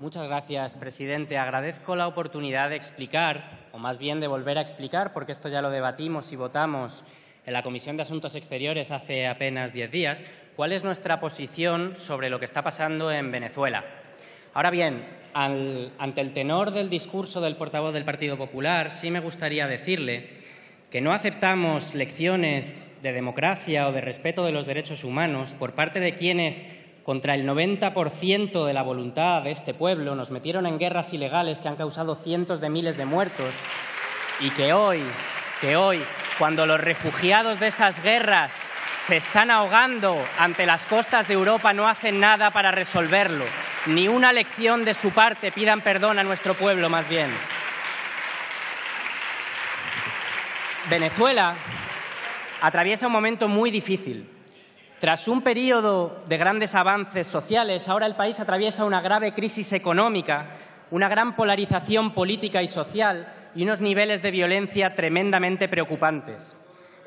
Muchas gracias, presidente. Agradezco la oportunidad de explicar, o más bien de volver a explicar, porque esto ya lo debatimos y votamos en la Comisión de Asuntos Exteriores hace apenas diez días, cuál es nuestra posición sobre lo que está pasando en Venezuela. Ahora bien, ante el tenor del discurso del portavoz del Partido Popular, sí me gustaría decirle que no aceptamos lecciones de democracia o de respeto de los derechos humanos por parte de quienes contra el 90% de la voluntad de este pueblo, nos metieron en guerras ilegales que han causado cientos de miles de muertos y que hoy, que hoy, cuando los refugiados de esas guerras se están ahogando ante las costas de Europa, no hacen nada para resolverlo. Ni una lección de su parte, pidan perdón a nuestro pueblo más bien. Venezuela atraviesa un momento muy difícil tras un periodo de grandes avances sociales, ahora el país atraviesa una grave crisis económica, una gran polarización política y social y unos niveles de violencia tremendamente preocupantes.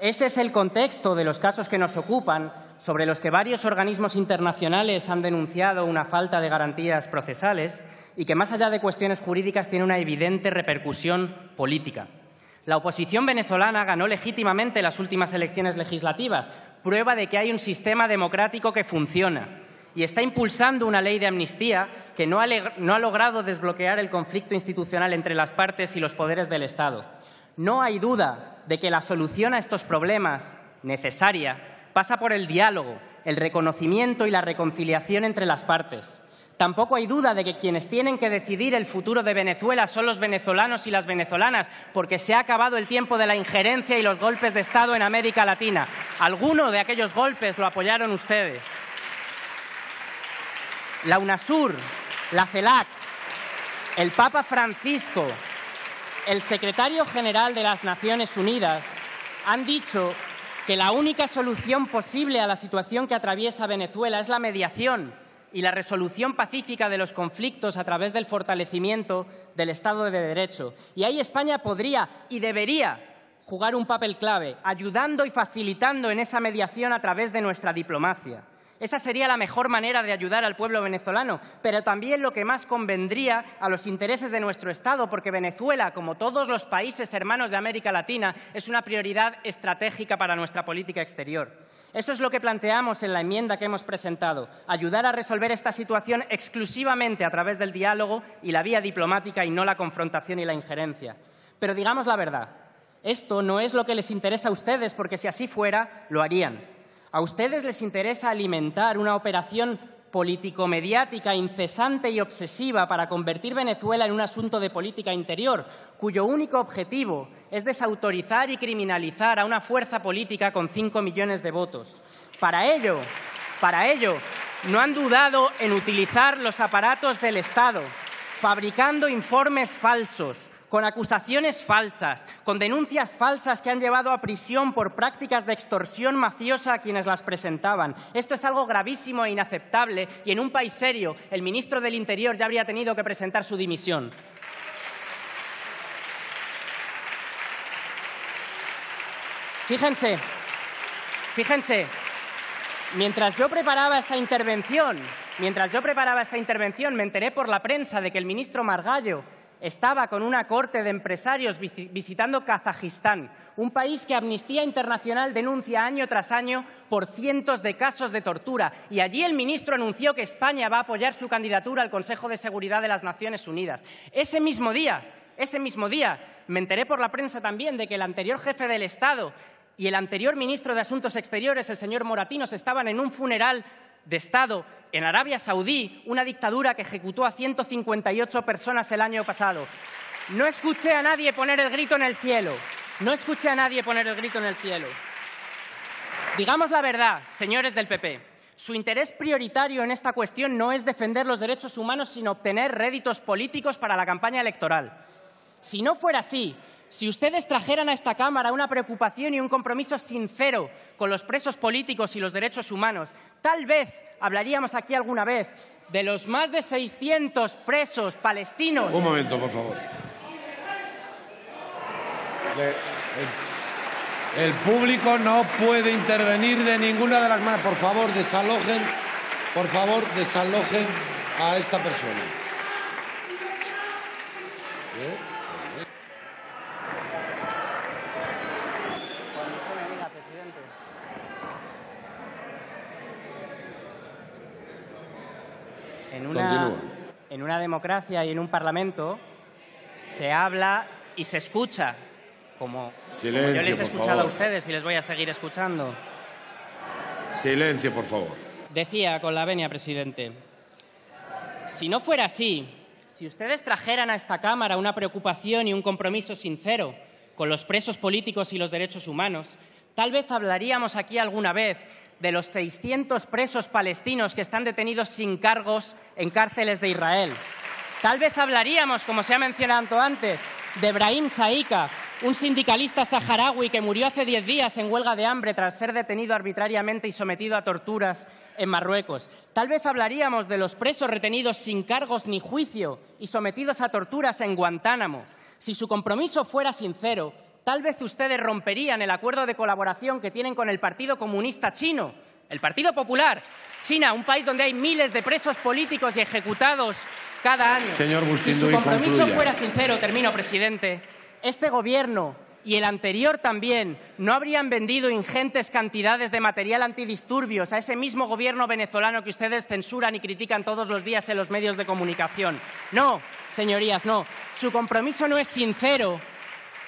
Ese es el contexto de los casos que nos ocupan, sobre los que varios organismos internacionales han denunciado una falta de garantías procesales y que, más allá de cuestiones jurídicas, tiene una evidente repercusión política. La oposición venezolana ganó legítimamente las últimas elecciones legislativas, prueba de que hay un sistema democrático que funciona y está impulsando una ley de amnistía que no ha, logrado desbloquear el conflicto institucional entre las partes y los poderes del Estado. No hay duda de que la solución a estos problemas, necesaria, pasa por el diálogo, el reconocimiento y la reconciliación entre las partes. Tampoco hay duda de que quienes tienen que decidir el futuro de Venezuela son los venezolanos y las venezolanas, porque se ha acabado el tiempo de la injerencia y los golpes de Estado en América Latina. Alguno de aquellos golpes lo apoyaron ustedes. La UNASUR, la CELAC, el Papa Francisco, el secretario general de las Naciones Unidas han dicho que la única solución posible a la situación que atraviesa Venezuela es la mediación y la resolución pacífica de los conflictos a través del fortalecimiento del Estado de Derecho. Y ahí España podría y debería jugar un papel clave, ayudando y facilitando en esa mediación a través de nuestra diplomacia. Esa sería la mejor manera de ayudar al pueblo venezolano, pero también lo que más convendría a los intereses de nuestro Estado, porque Venezuela, como todos los países hermanos de América Latina, es una prioridad estratégica para nuestra política exterior. Eso es lo que planteamos en la enmienda que hemos presentado, ayudar a resolver esta situación exclusivamente a través del diálogo y la vía diplomática y no la confrontación y la injerencia. Pero digamos la verdad, esto no es lo que les interesa a ustedes, porque si así fuera, lo harían. A ustedes les interesa alimentar una operación político-mediática incesante y obsesiva para convertir Venezuela en un asunto de política interior, cuyo único objetivo es desautorizar y criminalizar a una fuerza política con cinco millones de votos. Para ello, para ello, no han dudado en utilizar los aparatos del Estado, fabricando informes falsos, con acusaciones falsas, con denuncias falsas que han llevado a prisión por prácticas de extorsión mafiosa a quienes las presentaban. Esto es algo gravísimo e inaceptable y en un país serio el ministro del Interior ya habría tenido que presentar su dimisión. Fíjense, fíjense, mientras yo preparaba esta intervención, mientras yo preparaba esta intervención, me enteré por la prensa de que el ministro Margallo estaba con una corte de empresarios visitando Kazajistán, un país que Amnistía Internacional denuncia año tras año por cientos de casos de tortura. Y allí el ministro anunció que España va a apoyar su candidatura al Consejo de Seguridad de las Naciones Unidas. Ese mismo día, ese mismo día, me enteré por la prensa también de que el anterior jefe del Estado y el anterior ministro de Asuntos Exteriores, el señor Moratinos, estaban en un funeral de Estado en Arabia Saudí, una dictadura que ejecutó a 158 personas el año pasado. No escuché a nadie poner el grito en el cielo. No escuché a nadie poner el grito en el cielo. Digamos la verdad, señores del PP. Su interés prioritario en esta cuestión no es defender los derechos humanos, sino obtener réditos políticos para la campaña electoral. Si no fuera así, si ustedes trajeran a esta Cámara una preocupación y un compromiso sincero con los presos políticos y los derechos humanos, tal vez hablaríamos aquí alguna vez de los más de 600 presos palestinos. Un momento, por favor. El, público no puede intervenir de ninguna de las maneras. Por favor, desalojen, por favor, desalojen a esta persona. En una, en una democracia y en un parlamento se habla y se escucha, como, yo les he escuchado a ustedes y les voy a seguir escuchando. Silencio, por favor. Decía con la venia, presidente, si no fuera así, si ustedes trajeran a esta Cámara una preocupación y un compromiso sincero con los presos políticos y los derechos humanos, tal vez hablaríamos aquí alguna vez de los 600 presos palestinos que están detenidos sin cargos en cárceles de Israel. Tal vez hablaríamos, como se ha mencionado antes, de Brahim Saika, un sindicalista saharaui que murió hace diez días en huelga de hambre tras ser detenido arbitrariamente y sometido a torturas en Marruecos. Tal vez hablaríamos de los presos retenidos sin cargos ni juicio y sometidos a torturas en Guantánamo. Si su compromiso fuera sincero, tal vez ustedes romperían el acuerdo de colaboración que tienen con el Partido Comunista Chino, el Partido Popular. China, un país donde hay miles de presos políticos y ejecutados cada año. Señor si su compromiso concluya. fuera sincero, termino, presidente, este gobierno y el anterior también no habrían vendido ingentes cantidades de material antidisturbios a ese mismo gobierno venezolano que ustedes censuran y critican todos los días en los medios de comunicación. No, señorías, no. Su compromiso no es sincero,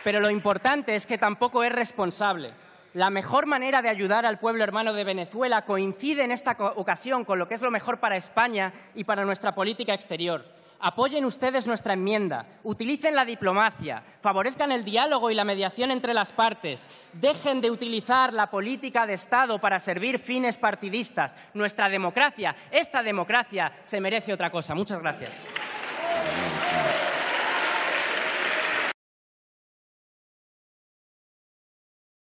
pero lo importante es que tampoco es responsable. La mejor manera de ayudar al pueblo hermano de Venezuela coincide en esta ocasión con lo que es lo mejor para España y para nuestra política exterior. Apoyen ustedes nuestra enmienda, utilicen la diplomacia, favorezcan el diálogo y la mediación entre las partes, dejen de utilizar la política de Estado para servir fines partidistas. Nuestra democracia, esta democracia, se merece otra cosa. Muchas gracias.